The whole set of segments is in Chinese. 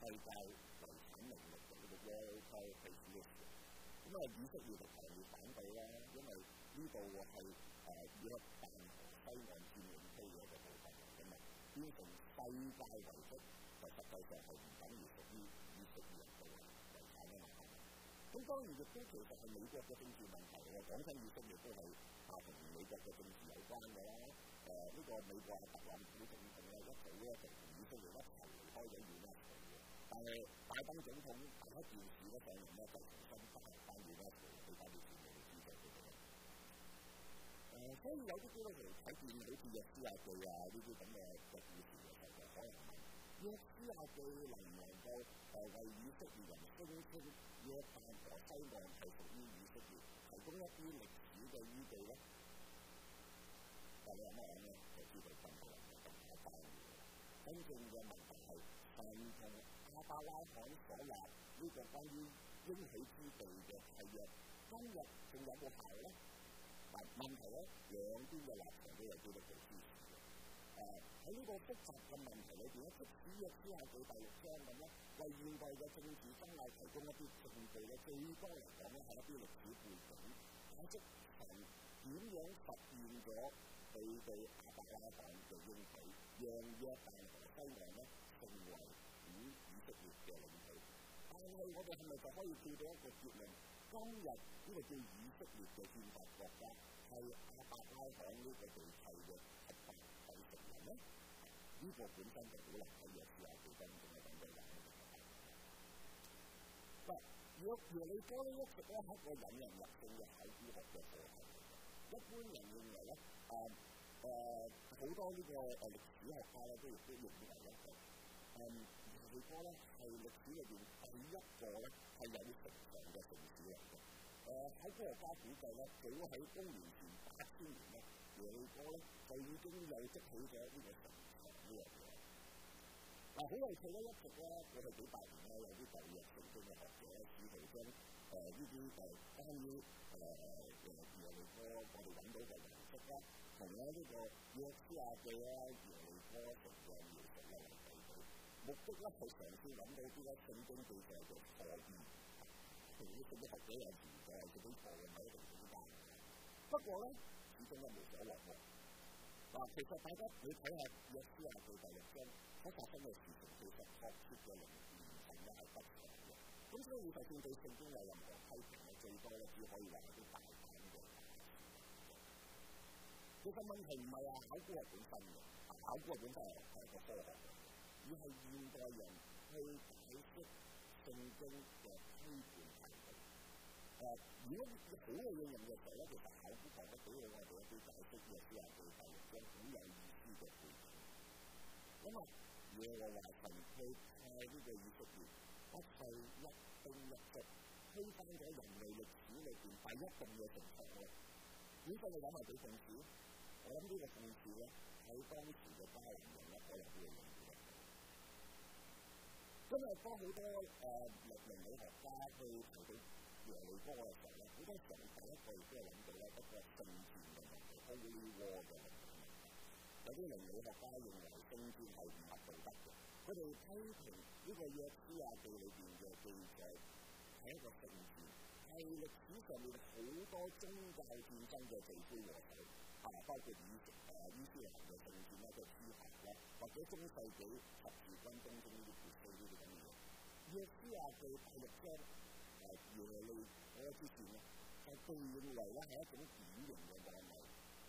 世界遺產名錄嘅呢個 World Heritage List。咁啊，以色列就強烈反對啦，因為呢度係誒約旦河西岸佔領區嘅一個部分嚟嘅嘛，變成世界遺跡，就實際上係唔等於屬於以色列人嘅遺產嘅問題。咁當然亦都其實係美國嘅政治問題嘅，講真以色列都係啊同美國嘅政治有關嘅啦。誒呢個美國係特朗普總統咧，一早咧就同以色列一齊離開咗以色列嘅，但係拜登總統第一件事咧上任咧就重新加入翻以色列，俾翻啲錢嚟支持佢哋。誒，所以有啲基督徒睇見好似約書亞記啊呢啲咁嘅嘅故事嘅時候，就可能問約書亞記能唔能夠誒為以色列人聲稱約旦河西岸係屬於以色列，提供一啲歷史嘅依據咧？但係有咩咧？就知道咁多人就咁簡單嘅。真正嘅問題係神同亞伯拉罕所立呢個關於應許之地嘅契約，今日仲有冇效咧？嗱，問題咧，兩邊嘅立場都有基督徒支持嘅。誒喺呢個複雜嘅問題裏邊咧，即使約書亞記第六章咁咧，為現代嘅政治生涯提供一啲證據咧，最多嚟講咧係一啲歷史背景，解釋神點樣實現咗。佢對亞伯拉罕嘅應許，讓約旦河西岸咧成為以色列嘅領土。但係我哋係咪就可以跳到一個結論？今日呢個叫以色列嘅憲法國家係亞伯拉罕呢個地契嘅合法繼承人咧？呢、個本身就好難喺約書亞記當中嘅咁多人嘅。嗱，若耶利哥呢一直咧係一個引人入勝嘅考古學嘅課題。一般人認為咧，誒誒好多呢個誒歷史學家咧都亦都認為咧，誒耶利哥咧係歷史裏邊第一個咧係有城牆嘅城市嚟嘅。誒喺科學家估計咧，早喺公元前八千年咧，耶利哥咧就已經有築起咗呢個城牆呢樣嘢。嗱，好有趣咧，一直咧過去幾百年咧，有啲舊約聖經嘅學者試圖將誒呢啲誒關於誒誒耶利哥我哋揾到嘅遺跡啦，同咧呢個約書亞記啦、耶利哥城嘅描，目的咧係嘗試揾到啲咧聖經記載嘅錯誤，同啲聖經學者有時就係自己錯嘅喺度點解？不過咧，始終都無所獲獲。嗱，其實大家你睇下約書亞記第六章所發生嘅事情，其實確切嘅年份咧係不同嘅。咁所以就算對聖經有任何批評咧，最多咧只可以話係啲大膽嘅。其實問題唔係話考古學本身嘅，考古學本身係係個科學嘅，而係現代人去解釋聖經嘅批判態度。誒，如果好嘅應用嘅時候咧，其實考古學咧俾到我哋一啲解釋嘅啲人對第六章好有意思嘅背景。咁啊，耶和華神去派呢個以色列。一切一兵一卒，推翻咗人類歷史裏邊第一棟嘅城牆咯。點解你諗下幾諷刺？我諗呢個諷刺咧，喺當時嘅巴比倫人咧，可能會認同嘅。今日當好多誒歷歷史學家去提到耶利哥嘅時候咧，好多時候第一個都係諗到咧一個聖戰嘅問題，Holy War 嘅問題。有啲歷史學家認為聖戰係唔合道德嘅。佢哋批評呢個約書亞記裏邊嘅記載係一個聖戰，係歷史上面好多宗教戰爭嘅地基和首，啊，包括以誒伊斯蘭嘅聖戰啦，即係支派啦，或者中世紀十字軍當中呢啲決死呢啲咁嘅嘢。約書亞記第六章誒耶利哥之戰咧，就被認為咧係一種典型嘅案例，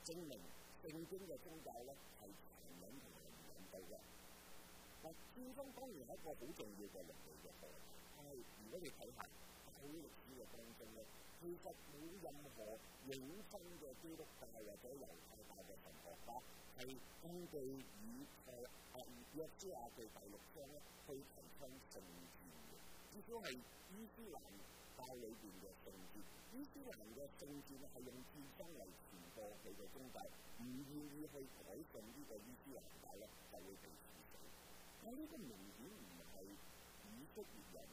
證明聖經嘅宗教咧係殘忍同埋唔人道嘅。嗱，戰爭當然係一個好重要嘅歷史嘅課題，但係如果你睇下喺歷史嘅當中咧，其實冇任何認真嘅基督教或者猶太教嘅神學家係根據以誒誒約書亞記第六章咧去提倡聖戰嘅。至少係伊斯蘭教裏邊嘅聖戰。伊斯蘭嘅聖戰係用戰爭嚟傳播佢嘅宗教，唔願意去改信呢個伊斯蘭教咧，就會被處死。但呢個明顯唔係以色列人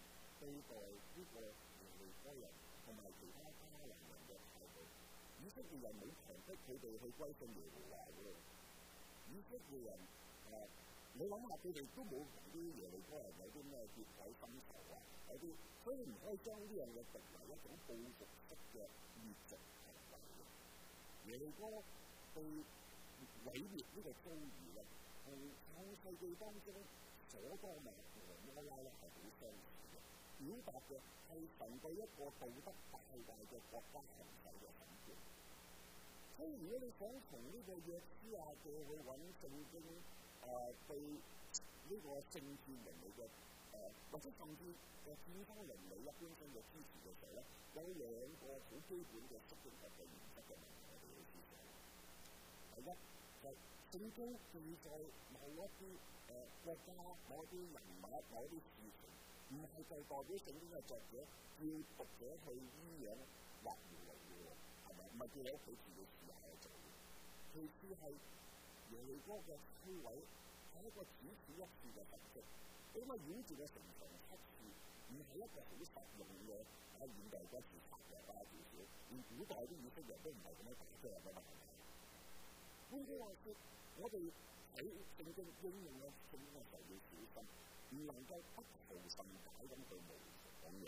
對待呢個耶利哥人同埋其他巴勒人嘅態度。以色列人冇强迫佢哋去归信耶和華嘅，以色列人誒。你諗下，佢哋都冇同啲耶利哥人有啲咩結海深仇啊？有啲，所以唔可以将呢样嘢作為一种报复式嘅滅族行為嘅。耶利哥對毀滅呢个遭遇咧，同創世記當中所多瑪同摩拉咧系好相似嘅，表達嘅係神對一個道德大大嘅國家行使嘅審判。所以如果你想從呢個約書亞記去揾聖經。誒、呃、對呢個政治倫理嘅誒，或者甚至誒戰爭倫理一般性嘅支持嘅時候咧，有兩個好基本嘅基本嘅原則嘅問題，我哋要知道。第一，就係聖經記載某一啲誒國家、某一啲人物、某一啲事情，唔係就代表聖經嘅作者要讀者去依樣畫葫蘆嘅喎，係咪？唔係叫你屋企自己試下去做。其次係。耶利哥嘅摧毀係一個只此一次嘅特色，因為繞住嘅城牆七次，唔係一個好實用嘅喺現代嗰時策略啊，至少連古代啲以色列都唔係咁樣打出嚟嘅嘛。換句話說，我哋喺聖經應用嘅聖經就要小心，唔能夠不求甚解咁去無常講嘅。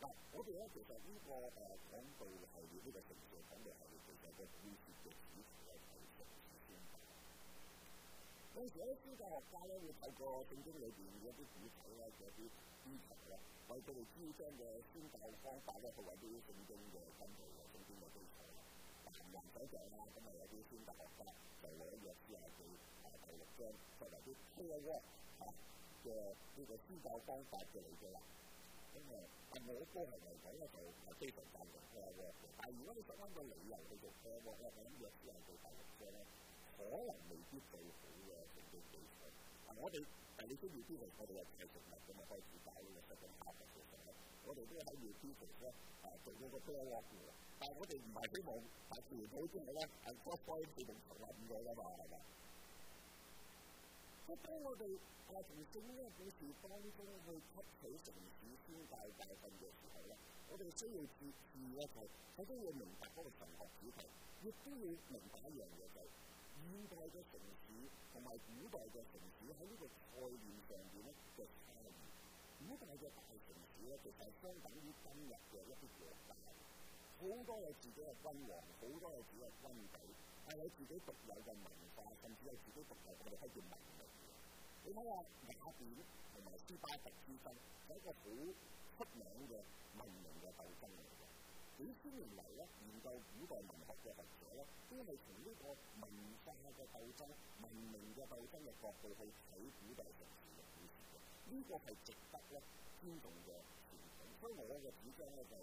嗱，我哋咧其實呢個誒講道系列呢個城市講道系列其實個故事嘅主題咧係歷史先鋒。有時咧，宗教學家咧會透過聖經裏邊嘅一啲古仔咧，嘅一啲資料咧，為佢哋主張嘅宣教方法咧，去揾啲聖經嘅根據嘅聖經嘅基礎。但係唔使講啦，咁啊有啲宣教學家就攞約書亞記啊第六章作為啲 keywords 嚇嘅呢個宣教方法嘅嚟嘅啦。咁啊，但係我個人嚟講咧，就係非常贊成嘅。但係如果你揾翻個理由去做嘅喎，我諗約書亞記第六章咧，可能未必最好嘅成績基礎。嗱，我哋誒你都要知道，我哋係藝術物咁啊，開始搞呢個實驗考嘅時候咧，我哋都喺要支持咧誒做呢個 keywords 嘅。但係我哋唔係希望係全部都係咧係 copy 自動成立咁樣㗎嘛，係咪？咁當我哋誒從聖經嘅故事當中去吸取城市宣教教訓嘅時候咧，我哋需要注意咧就係首先要明白嗰個神學主題，亦都要明白一樣嘢就係現代嘅城市同埋古代嘅城市喺呢個概念上邊咧嘅差異。古代嘅大城市咧其實係相等於今日嘅一啲國家，好多有自己嘅君王，好多有自己嘅軍隊，係有自己獨有嘅文化，甚至有自己獨有我哋喺叫文明。你睇下雅典同埋斯巴達之爭，係一個好出名嘅文明嘅鬥爭嚟嘅。幾千年嚟咧，研究古代文學嘅學者咧，都係從呢個文化嘅鬥爭、文明嘅鬥爭嘅角度去睇古代城市嘅故事嘅。呢、這個係值得咧尊重嘅傳統。所以我嘅主張咧就，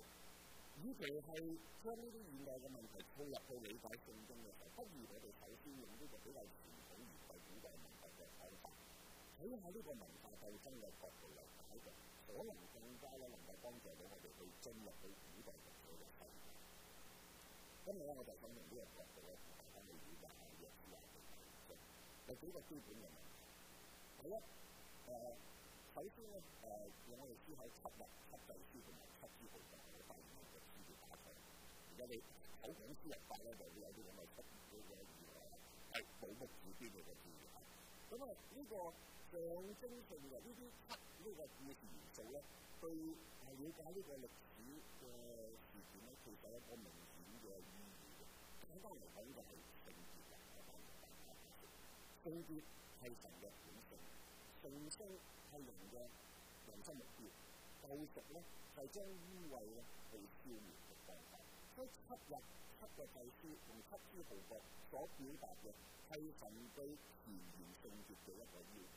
與其係將呢啲現代嘅問題套入去理解聖經嘅時候，不如我哋首先用呢個比較統而係古代文學嘅睇法。睇下呢個文化鬥爭嘅角度嚟解讀，可能更加咧能夠幫助到我哋去進入到古代歷史嘅世界。今日咧，我就想用呢個角度咧，同大家去了解下約書亞嘅歷史。有幾個基本嘅問題。第一，誒，首先咧，誒，讓我哋思考七日七祭司同埋七支號嘅發現嘅獅子打仗。而家你口講輸入法咧，就會有啲咁嘅七支嘅意義啦，係冇目指標嘅意義嚇。咁啊，呢個象徵性嘅呢啲七呢個故事元素咧，對係了解呢個歷史嘅事件咧，其實有一個明顯嘅意義嘅。簡單嚟講，就係聖潔嘅一方面。聖潔係神嘅本性，聖經係人嘅人生目標，救贖咧係將污穢咧去消滅嘅方法。所以七日七個祭司同七支號角所表達嘅係神對自然聖潔嘅一個要求。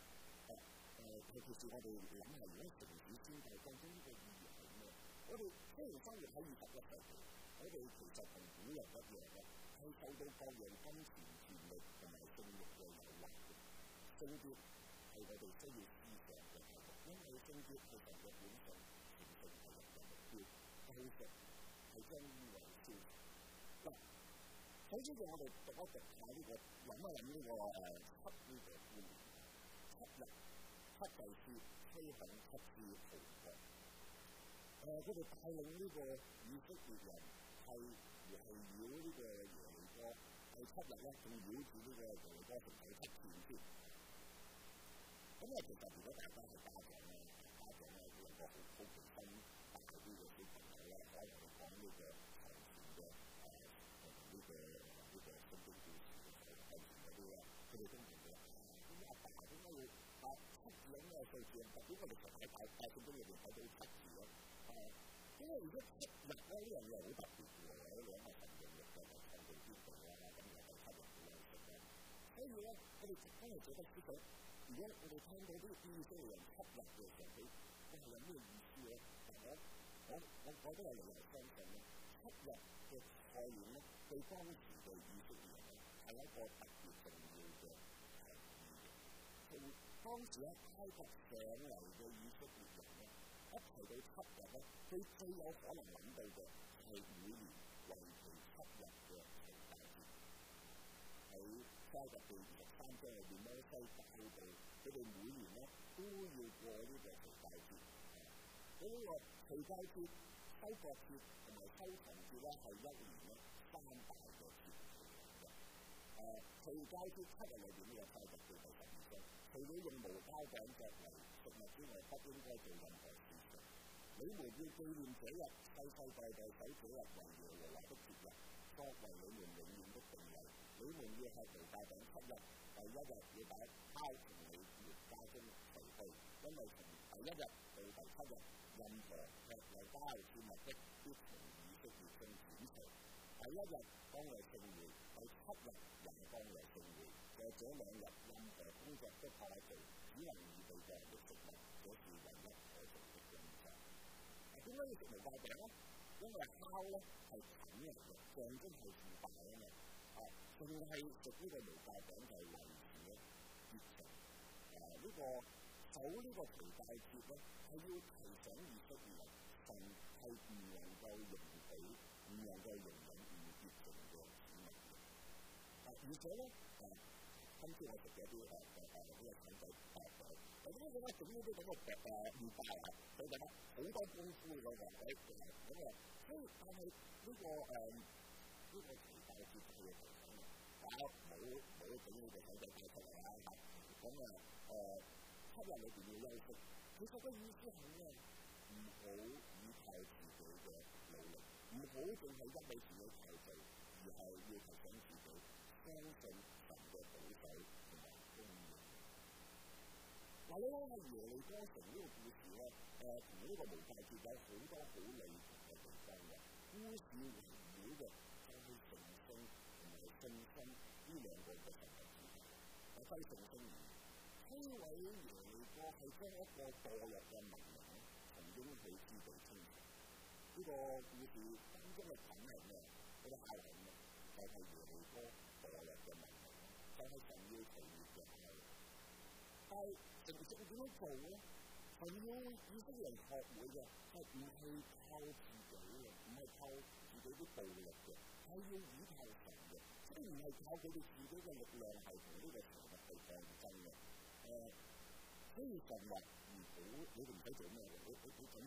尤其是我哋諗下而家城市先係究竟呢個意義係咩？我哋雖然生活喺二十一世紀，我哋其實同古人一樣嘅，係受到各樣金錢、權力同埋性慾嘅誘惑嘅。聖潔係我哋需要思想嘅，因為聖潔係神嘅本性，虔誠係人嘅目標，救贖係將污穢消。嗱，首先我哋讀一讀下呢個，諗一諗呢個誒七呢個觀念，七日七祭司吹響七支號角。誒，佢哋帶領呢個以色列人係圍繞呢個耶利哥，係七日咧，仲繞住呢個耶利哥城走七遍先。咁啊，其實如果大家係家長咧，家長咧會有個好好奇心大啲嘅小朋友咧，可能會講呢個長傳嘅誒呢個呢個聖經故事嘅時候，長傳嗰啲咧，佢哋都明嘅。咁阿爸點解要啊七字咁嘅數字？特別我哋成日喺大大聖經裏邊睇到七字咧，誒，因為如果七日咧呢樣嘢好特別嘅，有兩個神嘅日嘅創造天地啦，咁又第七日嘅休息。所以咧，我哋真係覺得呢個。如果我哋聽到啲以色列人七日嘅時候，佢佢係有咩意思咧？但係我我我都有理由相信咧，七日嘅概念咧，對當時嘅以色列人咧係一個特別重要嘅。當時咧開國上嚟嘅以色列人咧，一提到七日咧，佢最有可能諗到嘅係每年為期七日嘅聖誕節。喺加入到二十三章裏邊，摩西教導佢哋每年咧都要過呢個除酵節。咁呢個除酵節、收割節同埋收成節咧，係一年咧三大嘅節嚟嘅。誒，除酵節七日裏邊呢個收割節第十二章，除咗用無酵餅作為食物之外，不應該做任何事情。你們要紀念這日，世世代代守這日為耶和華的節日，作為你們永遠的定例。你們要吃無酵餅七日，第一日要把酵從你們家中除去，因為從第一日到第七日，任何吃有酵之物的，必從以色列中剪除。第一日當為聖會，第七日又當為聖會。在這兩日，任何工作都可做，只能預備個人的食物，這是唯一可做的工作。點解要食無酵餅咧？因為酵咧係菌嚟嘅，象徵係腐敗啊嘛。啊仲係食呢個無酵餅就係維持嘅熱情。誒，呢個走呢個除酵節咧，係要提醒以色列人，神係唔能夠容許、唔能夠容忍唔熱情嘅子民嘅。啊，而且咧誒，今次我食咗啲誒誒誒呢個腸仔誒誒，咁呢個咧整呢啲咁嘅誒誒麵包啊，所以覺得好多功夫嘅喎，誒咁啊，所以但係呢個誒呢個除酵節嘅提醒。啊！冇冇整呢個手仔帶出嚟啊！咁啊誒，七日裏邊要休息。其實個意思係咩？唔好依靠自己嘅努力，唔好淨係一味自己靠做，而係要提醒自己相信神嘅保守同埋供应。嗱，你睇耶利哥城呢个故事咧，诶、同呢个无界节有好多好理同嘅地方嘅。故事围绕嘅就系诚信同埋信心呢两个嘅神嘅主题。我非常中意，呢位耶利哥系将一个堕落嘅名人曾经被知道清楚。呢个故事当中嘅品系咩？我嗰啲係咩？就系耶利哥墮落嘅文明。就係神要除滅嘅係。但係成績會點樣做咧？係要以色列人學會嘅，係唔係靠自己嘅？唔係靠自己啲暴力嘅，係要依靠神嘅。雖然係靠佢哋自己嘅力量係同呢個神嘅對抗爭嘅，誒，所以神話如果你哋唔使做咩嘅，你你你咁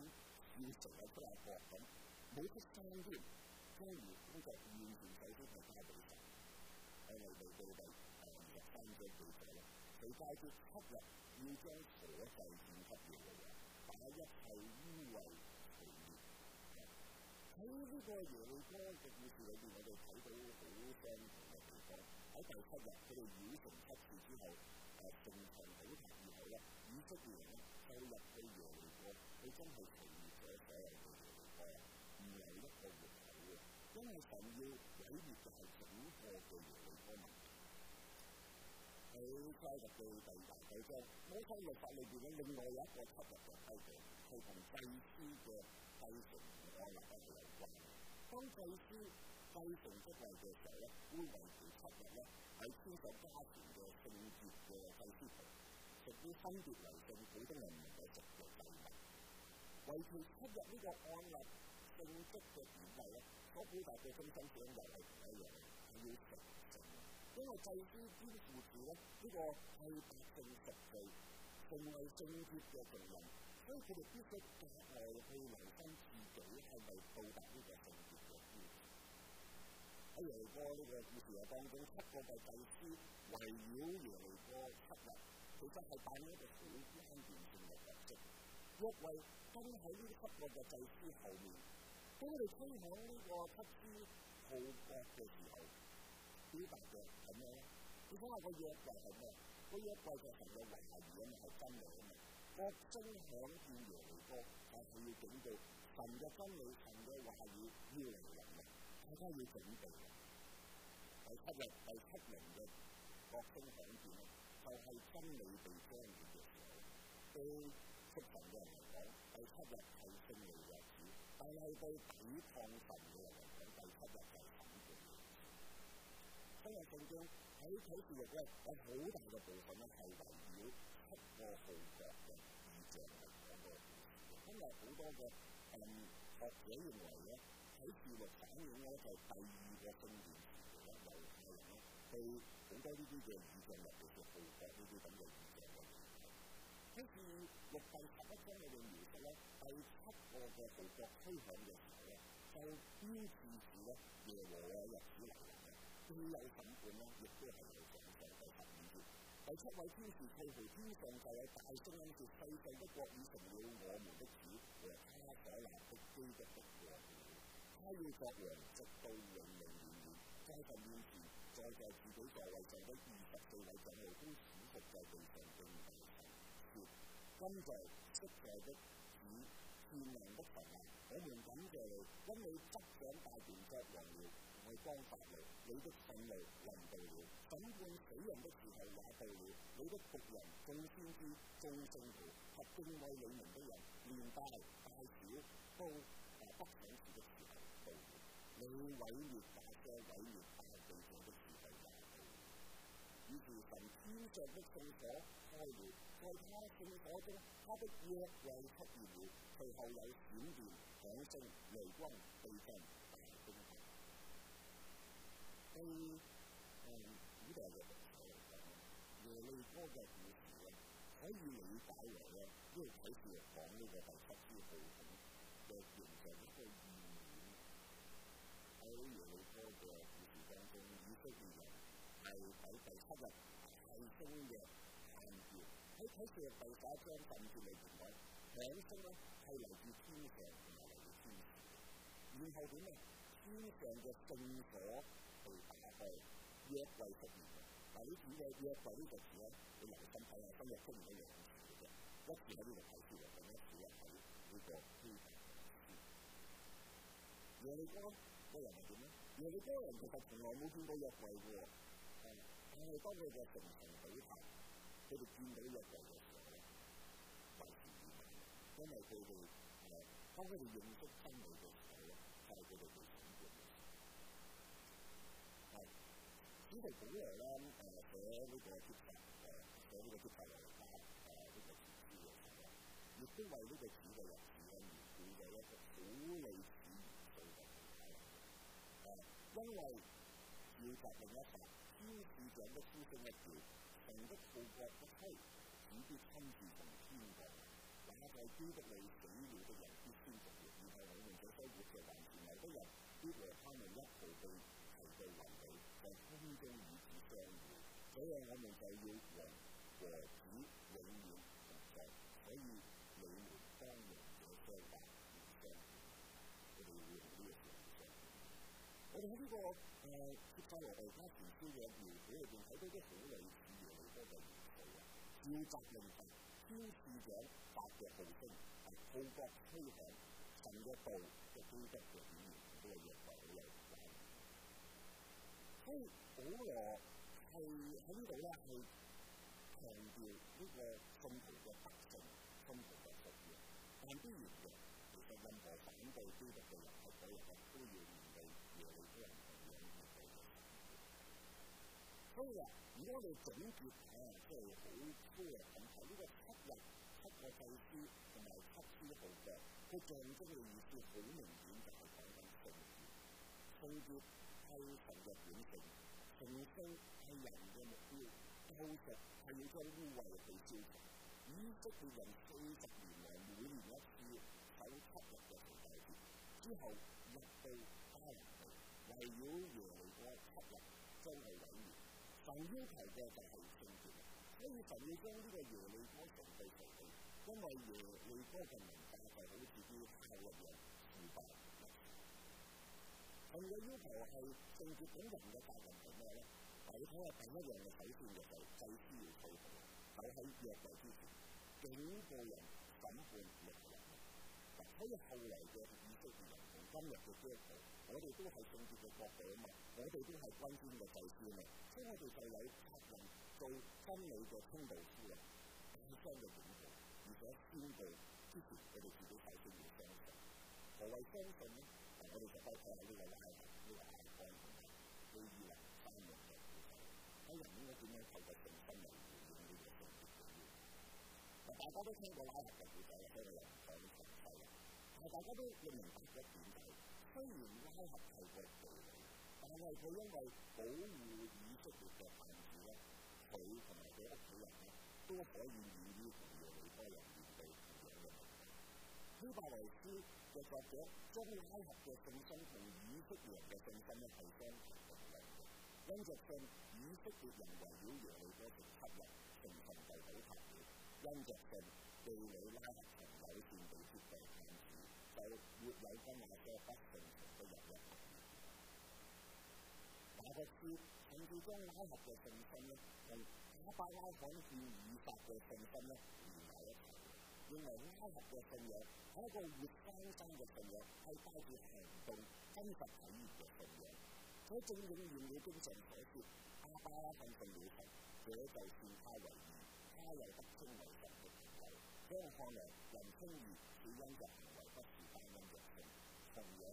要成日出下國咁，冇出聲添，當然呢個完全首先係交俾神。我哋到到第誒二十三章記載咧，佢帶住七日要將火祭獻給耶和華，把一切污穢除滅。喺呢個耶利哥嘅故事裏邊，我哋睇到好相同嘅地方。喺第七日，佢哋繞城七次之後，誒，城牆倒塌以後咧，以色列人咧就入去耶利哥，佢真係除滅咗所有嘅耶利哥，唔留一個活口嘅，因為神要毀滅嘅係整個嘅耶利哥民。每周日嘅第大计数每周律法里边咧另外有一个七日嘅规定系同祭司嘅继承嘅例有关当祭司继承福利嘅时候咧会维持七日咧喺天上家庭嘅圣洁嘅祭司亦都分别为政府职人员嘅职嘅单位维持七日呢个按例性质嘅典礼咧所表达嘅风生点又系唔一样嘅因為祭司肩負住咧呢個係百姓贖罪、成為聖潔嘅責任，所以佢哋必須格外去留心自己係咪到達呢個聖潔嘅標。喺耶利哥呢個故事嘅當中，七個嘅祭司圍繞耶利哥七日，其實係扮演一個好關鍵性嘅角色。約櫃跟喺呢七個嘅祭司後面，當佢哋吹響呢個七支號角嘅時候。表達嘅係咩咧？你講下個約櫃係咩？個約櫃就係個話語啊嘛，係真理啊嘛。各聲響遍耶利哥，係要警告神嘅真理，神嘅話語要嚟臨嘅，大家要準備嘅。第七日第七年嘅各聲響遍咧，就係真理被彰顯嘅時候。對出神嘅人嚟講，第七日係勝利嘅日子；但係對抵抗神嘅人嚟講，第七日就係審判嘅日子。今日聖經喺啟示錄咧，有好大嘅部分咧係圍繞七個號角嘅異象嚟講嘅故事。今日好多嘅誒學者認為咧，啟示錄反映咧就係第二個聖殿時期咧，猶太人咧對好多呢啲嘅異象，尤其是號角呢啲咁嘅異象嘅嘢。啟示錄第十一章裏邊描述咧，第七個嘅號角吹響嘅時候咧，就標誌住咧耶和華嘅日子嚟臨最有審判咧，亦都係有上上第十五節。第七位天使吹號，天上就有大聲音說：世上的國已成了我們的主和他所立的基督的國了。他要作王，直到永永遠遠。在神面前，在在自己座位上的二十四位長老都俯伏在地上敬拜神，說：今在昔在的主，善良的神啊，我们感谢你，因你执掌大權作王了。我光發怒，你的憤怒臨到了，審判死人的时候也到了。你的僕人眾先知、眾聖徒及敬畏你名的人，連大大小都啊不想事的时候到了。你毀滅那些毀滅大地上的時候也到了。於是神天上的圣所开了，在他聖所中，他的約櫃出现了，隨後有閃電、響聲、雷光、地震、大驚嚇。對誒古代嘅历史嚟講，耶利哥嘅故事咧，可以理解为咧，因為啟示錄講呢个第七支號筒嘅形象一個意念。喺耶利哥嘅故事当中，以色列人系喺第七日大聲嘅喊叫。喺啟示錄第十一章甚至裏邊講，響聲咧係嚟自天上同埋嚟自天使。然後點啊？天上嘅聖所被打開，約櫃出現嘅。嗱，呢次嘅約櫃呢个字咧，你留心睇下，今日出現咗两次嘅啫。一次喺呢個啟示錄，另一次咧喺呢個希伯來書。耶利哥個人係點咧？耶利哥人其實從來冇見過約櫃嘅，但係當佢嘅城牆倒塌，佢哋見到約櫃嘅時候咧，為，因為佢哋誒當佢哋認識真理嘅時候咧，就係佢哋嘅時候。係，主題保羅咧誒寫呢個帖撒誒寫呢個帖撒羅尼迦誒呢個前書嘅時候，亦都為呢個主嘅日子咧而舉咗一個好類似嘅題目誒，因為要集另一集，天使長的呼聲一叫，神的號角一吹，主必親自從天降，那在基督裏死了的人必先復活，然後我們這些活着還存留的人，必和他們一同被提到雲裏，在空中與主相會，這樣我們就要和和主永遠同在。所以你們當用這些話互相勸，我哋要用呢個詞互相。我哋喺呢個誒帖撒羅尼迦前書嘅描寫裏邊睇到啲好類似耶利哥嘅元素啊，召集靈魂，召天使長發嘅號聲，係號角吹響，神嘅道嘅基督嘅顯現，呢個約櫃好有關係。所以保羅係喺呢度咧係強調呢個信徒嘅特性、信徒嘅特點，但必然嘅，其实任何反對基督嘅人喺嗰日都要面对耶利哥人同樣面對嘅審判。所以啊，如果我哋總結下，即係好粗略咁睇呢個七日七個祭司同埋七支號角，佢象徵嘅意思好明顯就係講緊聖潔，聖潔係神嘅本性，重生係人嘅目標，救贖係要將污穢去消除。以色列人四十年來每年一次守七日嘅贖罪節，之後入到迦南地，圍繞耶利哥七日將係毀滅。神要求嘅就係聖潔，所以神要將呢個耶利哥城被除去，因為耶利哥嘅文化就好似啲客人嘅腐敗。神嘅要求係聖潔，咁人嘅責任係咩咧？嗱，你睇下第一樣嘅首先嘅就祭司要退步，就喺約櫃之前，警告人審判喺。後嚟嘅以色列人同今日嘅基督徒，我哋都係聖潔嘅國度啊嘛，我哋都係君尊嘅祭司啊嘛，所以我哋就有責任做真理嘅通道書啊，互相嘅警告，而且宣告之前，我哋自己首先要相信。何謂相信咧？我哋就可以睇下呢個拉合，呢個亞干同埋基伊拉三樣嘅故事。睇人應該點樣透過信心嚟回應呢個聖潔嘅要求。大家都聽過拉嘅故仔啦，所以我又唔講。係大家都要明白一點就係，雖然拉合係個妓女，但係佢因為保護以色列嘅幔子咧，佢同埋佢屋企人咧都可以免於同耶利哥人面對同樣嘅問題。希伯來書嘅作者將拉合嘅信心同以色列人嘅信心咧係相提並論嘅。因着信，以色列人圍繞耶利哥城七日，城牆就倒塌了。因着信，妓女拉合從有線被接在幔子，就沒有跟那些不信從的人一樣。雅各書甚至將拉合嘅信心咧同亞伯拉罕獻以撒嘅信心咧連埋一齊，認為拉合嘅信仰係一個活生生嘅信仰，係帶住行動、真實體驗嘅信仰。所以正應驗了經上所說：亞伯拉罕信了神，這就算他為義，他又得稱為神的兒子。這樣看來，人稱義是因着行，同樣，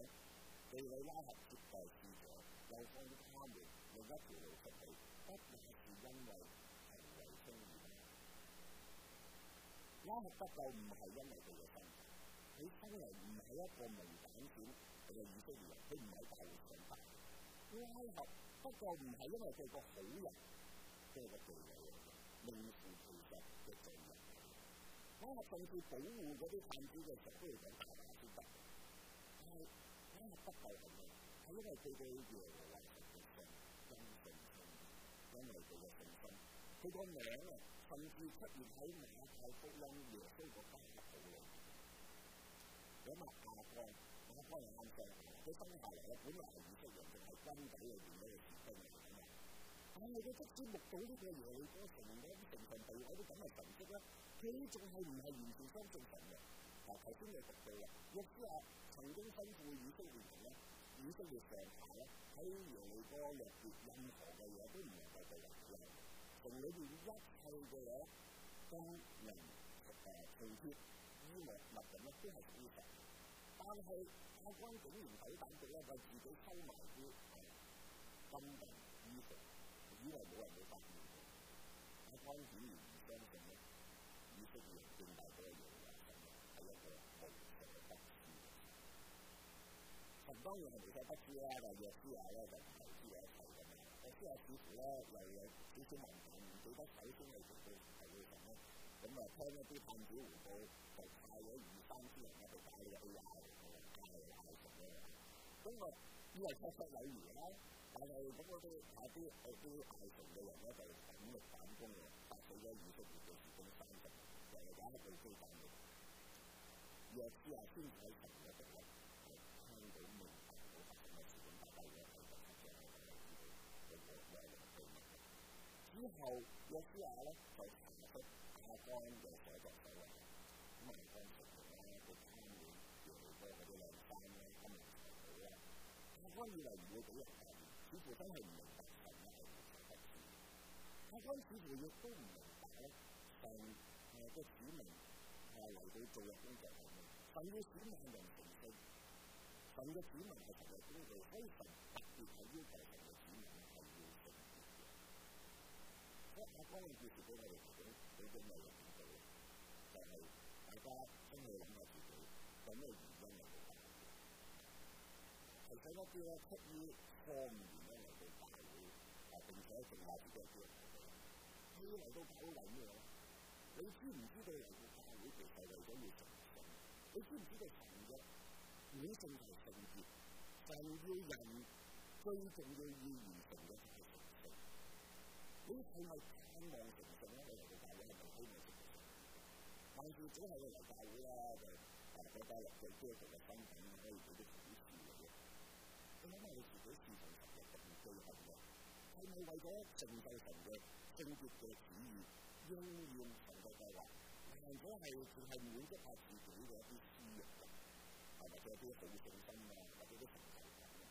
妓女拉合接待使者，又放他們另一條路出去，不也是因為行為稱義嗎？拉合得救唔係因為佢嘅身份，佢生嚟唔係一個蒙揀選嘅以色列人，佢唔係大會長大。拉合不救唔係因為佢個好人，即係個妓女嚟嘅，名副其實嘅罪人。拉合甚至保護嗰啲犯子嘅時候都要講大話先得。但係拉合得救係？因為佢對耶和華神嘅信真誠信，因為佢嘅信心。佢個名啊，甚至出現喺馬太福音耶穌個家譜裏。咁啊，亞干，亞干係啱嘅，佢生下嚟咧，本來係以色列人，仲係軍隊裏邊嗰個士兵嚟嘅嘛。但係佢即使目睹呢個耶利哥城嗰啲城牆被毀啲咁嘅神蹟咧，佢仲係唔係完全相信神嘅？嗱，頭先你讀到啦，約書亞曾經吩咐以色列人咧，以色列上下咧喺耶利哥入邊任何嘅嘢都唔能夠被毀嘅，城裏邊一切嘅嘢，金銀誒銅鐵衣物物品咧都係屬於神。但係亞干竟然斗膽地咧為自己收埋啲金銀衣服，以為冇人會發現嘅。亞干顯然唔相信咧，以色列人敬拜嗰個耶一個無所不知嘅神。當然係無所不知啦，但約書亞咧就唔係知道一切嘅嘛。約書亞似乎咧又有少少問題，唔記得首先係做到係會神咧。咁啊，聽一啲探子回報，就派咗二三千人咧去打呢個 A.I. 嘅，打呢個亞述咧。咁啊，以為確實有餘啦，但係咁嗰啲下啲誒啲亞述嘅人咧就奮力反攻嘅，殺死咗以色列嘅士兵三十，就係打一個飛彈嘅。約書亞先喺神嘅度咧，係聽到明白到發生嘅事情，大家如果睇實質嘅係知道嗰個咩嘅秘密。之後約書亞咧就查出亞干嘅所在咁啊當時咧個參與耶利哥嗰啲兩山咧金銀財寶啦，亞干以為唔會俾人發現，似乎真係唔明白神咧係無所不知。亞干似乎亦都唔明白咧神誒嘅使命係嚟到做嘅工作係咩？神要使萬人成聖，神嘅使命係神嘅工具，所以神特別係要求神嘅使命係要聖潔嘅。所以亞干嘅故事俾我哋提供幾種嘅人物。就係大家真係諗下自己有咩原因嚟到教會？其實一啲咧出於方言咧嚟到教會，啊並且成立自己嘅教會，你嚟到教會為咩？你知唔知道嚟到教會其實為咗要成聖？你知唔知道神嘅本性係聖潔？神要人最重要要完成嘅就係成聖。你係咪盼望成聖咧？你嚟到教會係咪希望成聖？但是只係嚟教會啦，就啊覺得入咗基督嘅身份可以做啲好事嘅啫。你谂下你自己侍奉神嘅動機係咩？係咪為咗成就神嘅聖潔嘅旨意，應用神嘅計劃？或者係淨係滿足下自己嘅一啲私欲嘅，係咪有啲好信心啊，或者啲成就感啊？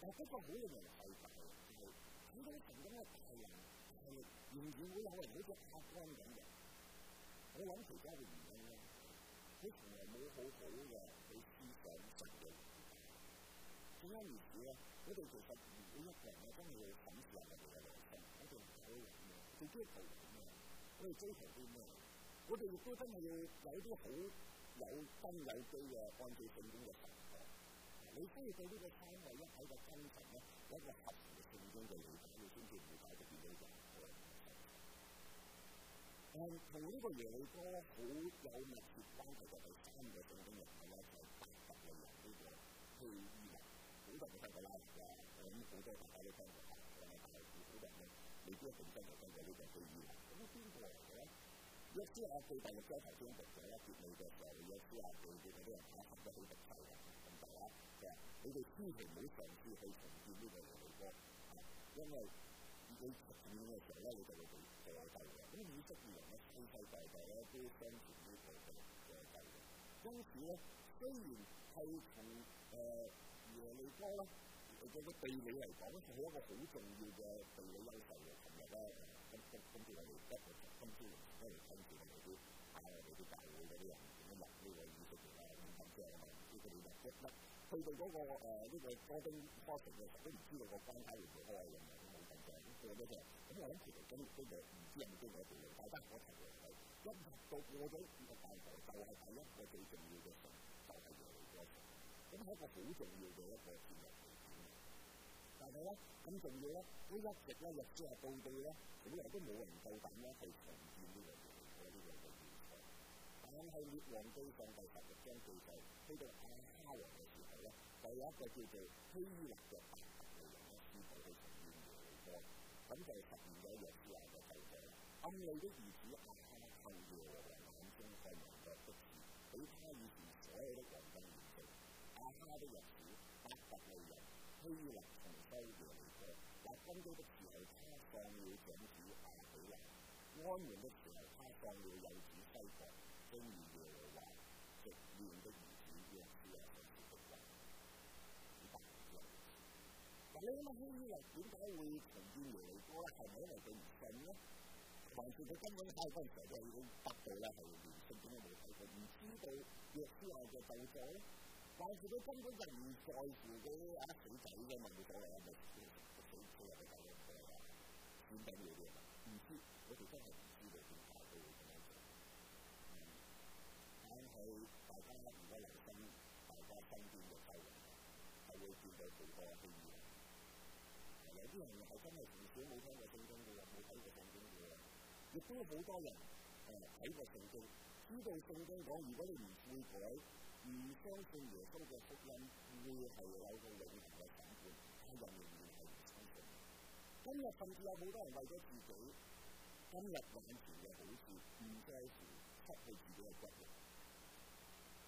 但係不過好令人費解嘅就係，睇到神咁嘅大能大力，仍然會有人好似亞干咁嘅。我諗其他嘅原因咧，佢從來冇好好嘅去思想神嘅原則。點解如此咧？我哋其實每一個人咧，真係要審視下我哋嘅內心，我哋係做咩？做追求咩？我哋追求啲咩？我哋亦都真係要有啲好有根有基嘅按照聖經嘅神學。你需要對呢個三位一體嘅真神咧，有一個合乎聖經嘅理解，你先至了解到點樣嘅。誒，同呢個耶利哥好有密切關係嘅第三個聖經人物咧，就係伯特利人呢個希伊勒，好多人都聽過啦，咁好多大家都聽過啦，但係好多人咧未必一定真係聽過呢個希伊勒。咁邊個嚟嘅咧？約書亞記第六章頭先讀咗啦，結尾嘅時候，約書亞記嗰啲人打行得好特殊嘅，咁就話其實你哋千祈唔好嘗試去重建呢個耶利哥，因為你重建嘅時候咧，你就會被破壞嘅。咁以色列人咧，世世代代咧都相傳呢個嘅嘅計嘅。因此咧，雖然係從誒耶利哥咧嘅嘅地理嚟講，係一個好重要嘅地理優勢嘅。琴日咧，今今今朝我哋一個今朝我哋跟住我哋啲啊我哋啲大會嗰啲人點樣入呢個以色列啊，咁即係啊，呢個你入一粒去到嗰個誒呢個戈登科城嘅時候，都唔知道個關卡會唔會開嘅。過咗就，咁我諗其實今日都冇唔知有冇經過條路，大家可提嘅係一入到過咗呢個大，就係第一個最重要嘅，就係耶利哥城。咁係一個好重要嘅一個戰略地點。但係咧咁重要咧，呢一直咧日之後到到咧，好耐都冇人夠膽咧去重建呢個耶利哥呢個嘅現場。但係列王記上第十六章記載，去到亞哈王嘅時候咧，就有一個叫做希勒嘅伯特嘅人咧，試圖去重建耶利哥。咁就實現咗約書亞嘅計劃。暗利的兒子亞哈趁耶和華眼中看為惡的事，比他以前所有的王更嚴重。亞哈的日子，伯特利人希勒重修耶利哥。立根基的時候，他放了長子亞比蘭；安營的時候，他放了幼子西國。正如耶和華直言的兒子約書亞所說的話。但你諗下希勒點解會重建耶利哥咧？係咪因為佢唔信咧？還是佢根本喺嗰陣時都已經得到咧？係連聖經都冇睇過，唔知道約書亞嘅救助咧？但係佢根本就唔在乎嗰啲啊死仔嘅問題所謂啊？咪死死入去搞咗佢啊？點解要啲啊？唔知，我哋真係唔知道點解佢會咁樣做。但係大家如果留心大家身邊嘅周圍，係會見到好多希爾。有啲人係真係唔少冇聽過聖經嘅，冇睇過聖經嘅，亦都好多人誒睇過聖經，知道聖經講，如果你唔悔改，唔相信耶穌嘅福音，會係有個永恆嘅審判，但係仍然係唔相信。今日甚至有好多人為咗自己今日眼前嘅好事，唔在乎失去自己嘅骨肉。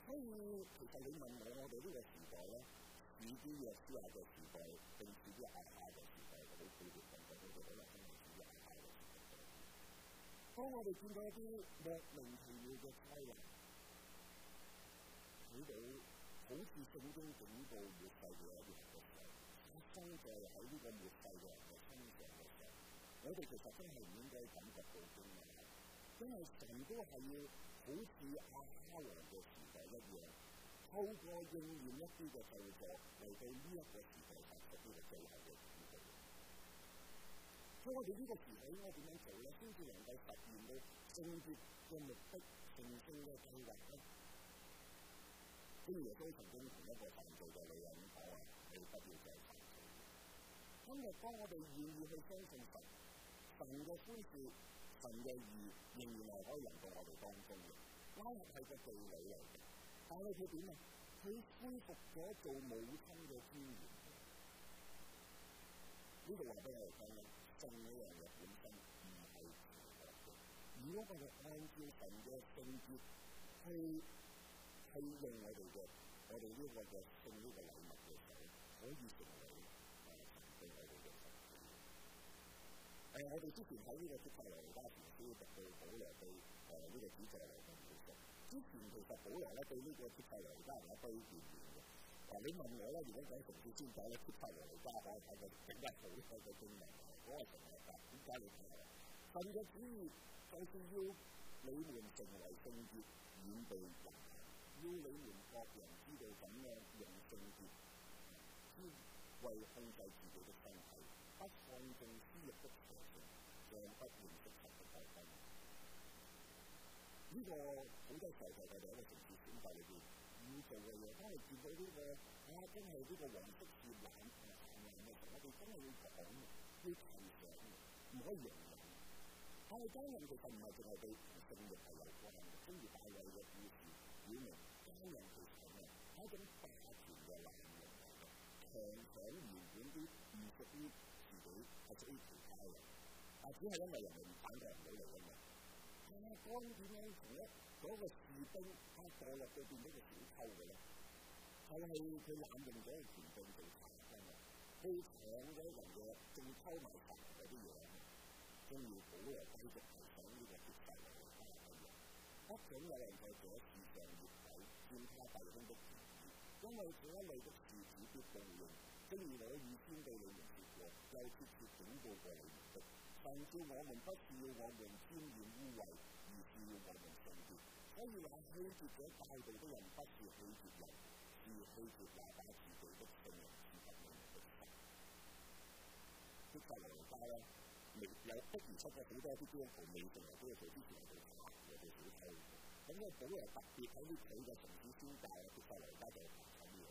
所以其實你問我，我哋呢個時代咧？似啲約書亞嘅時代，定似啲亞哈嘅時代，好配合咁，咁佢可能真係似啲亞哈嘅時代。當我哋見到一啲莫名其妙嘅災難，睇到好似聖經警告末世嘅一啲嘅時候，發生在喺呢個末世嘅人嘅身上嘅時候，我哋其實真係唔應該感覺到驚訝，因為神都係要好似阿哈王嘅時代一樣，透過應驗一啲嘅動作嚟到呢一個時代發出呢個最後嘅警告。所以我哋呢個時代應該點樣做咧，先至能夠實現到聖潔嘅目的、成聖嘅計劃咧？正如耶穌曾經同一個犯罪嘅女人講話：你不要再犯罪。今日當我哋願意去相信神，神嘅寬恕、神嘅義仍然係可以臨到我哋當中嘅。拉合係個妓女嚟嘅，但係佢點啊？佢恢復咗做母親嘅尊嚴。呢度話俾我哋聽咧，信呢樣嘢本身唔係邪惡嘅。如果我哋按照神嘅聖潔去去用我哋嘅我哋呢個嘅送呢個禮物嘅時候，可以成為誒神對我哋嘅神蹟。誒，我哋之前喺呢個帖撒羅尼迦前書讀到保羅對誒呢個主祭嚟嘅描述，之前其實保羅咧對呢個帖撒羅尼迦人都幾嚴嘅。嗱，你問我咧，如果講城市先講咧，帖撒羅尼迦我係睇到更加好嘅個經文，嗰個城市啊，點解你睇啊？神嘅旨意就是要你們成為聖潔，遠避淫要你們各人知道怎樣用聖潔，先為控制自己的身體，不放縱私欲的邪情，像不認識神的愛心。呢、這個好多時候就係我哋一個城市選擇裏邊要做嘅嘢。當你見到呢、這個啊，真係呢個黃色字眼同埋行人嘅時候，我哋真係要講嘅，要提醒，唔可以容忍。但係當人其實唔係淨係對性欲係有關嘅，正如大衛嘅故事表明。家人其實咧係一種霸權嘅男人嚟嘅，強搶原本啲唔屬於自己，係屬於其他人，但只係因為人哋唔反抗唔到你啊嘛。啊，當點樣從咧嗰個士兵喺墮落到變咗個小偷嘅咧？就係佢濫用咗個權柄做賊嘅嘛，去搶咗人嘅，仲偷埋賊嗰啲嘢，跟住保羅繼續提醒呢個接受嘅家人一樣，不准有人在這事上越軌。見他弟兄的兒子，因為這一類的事子必報應。正如我預先對你們說過，又切切警告過你們的。但叫我們不是要我們沾染污穢，而是要我們聖潔。所以那棄絕者帶道的人，不是棄絕人，是棄絕那把自己的聖靈賜給你們的神。接受嚟家咧，未有不如出咗好多啲基督徒未成為基督徒之前係做賊嘅，做小偷。咁咧，保羅特別喺呢幾個城市宣教啊，接受嚟家就係咁樣。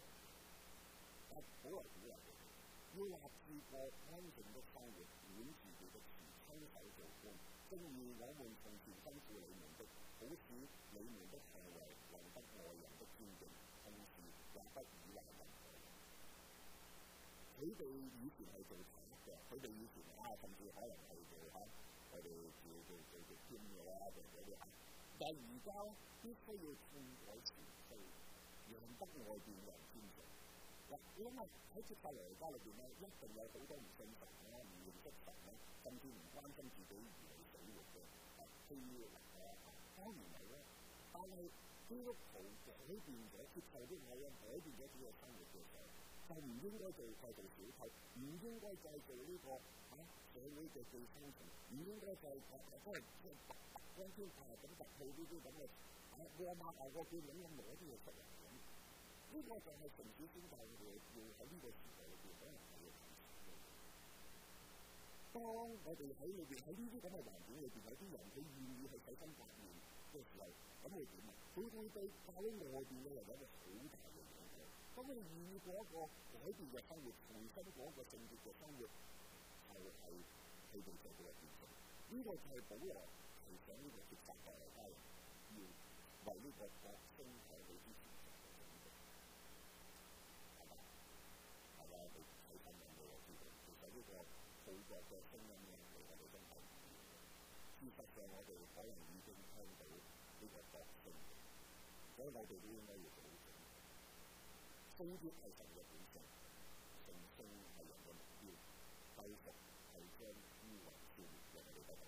但保羅鼓勵佢哋要立志過安靜的生活，管自己的事，親手做工，正如我們從前吩咐你們的，好使你們的行為獲得外人的尊敬，同時也不以賴任何人。佢哋以前係做嘅，佢哋以前啊，甚至可能係做嚇，我哋做做做做兼嘅啦，或者啲嚇。但係而家必須要痛改前非，讓得外邊人尊重。嗱，你諗下喺接受嚟家裏邊咧，一定有好多唔信神啦、唔認識神啦，甚至唔關心自己兒女死活嘅啊，非禮啊，當然係啦。但係基督徒改變咗，接受啲愛啊，改變咗自己嘅生活嘅時候，就唔應該做再做小偷，唔應該再做呢個啊社會嘅寄生蟲，唔應該再誒即係即係。將啲誒咁特氣呢啲咁嘅誒過馬路過橋咁樣攞啲嘢出嚟咁，呢個就係城市經濟嘅要喺呢個時代裏邊可能係要提醒嘅。當我哋喺裏邊喺呢啲咁嘅環境裏邊，有啲人佢願意去洗心革面嘅時候，咁會點啊？佢會對教會外邊嘅人有一個好大嘅影響。咁佢願意過一個改變嘅生活，重新過一個正直嘅生活，就係佢哋做嘅決定。呢個就係保羅。提醒呢個接受嘅家人，要為呢個國升喺佢之前做嘅準備，係嘛？係嘛？你睇新聞嘅我知道，其實呢個報國嘅聲音咧，其實都真係唔少嘅。事實上，我哋可能已經聽到呢個國升，所以我哋都應該要做好準備。升級係神嘅本性，成聖係人嘅目標，恢復係將污穢消滅，讓我哋得到。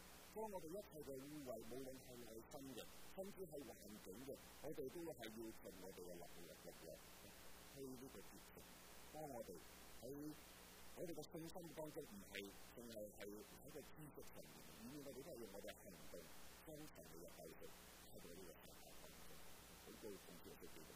當我哋一切嘅污穢，無論係內心嘅，甚至係環境嘅，我哋都係要盡我哋嘅能力力量去呢個結束。當我哋喺我哋嘅信心當中，唔係淨係係喺個知識上面，而我哋都係用我哋行動，真誠嘅去去喺度呢個世界當中，好高嘅奉獻嘅基督。